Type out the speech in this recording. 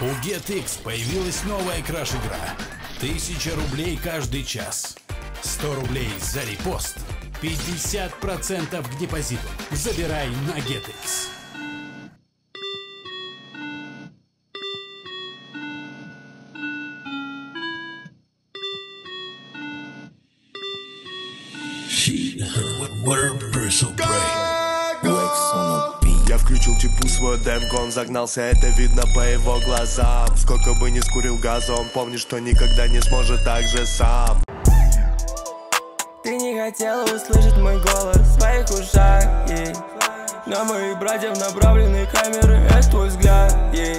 У GetX появилась новая краш-игра. 1000 рублей каждый час. 100 рублей за репост. 50% к депозиту. Забирай на GetX. Я включил типу свой демку, он загнался, это видно по его глазам Сколько бы ни скурил газа, он помнит, что никогда не сможет так же сам Ты не хотела услышать мой голос в своих ушах. На моих братьев направлены камеры, это твой.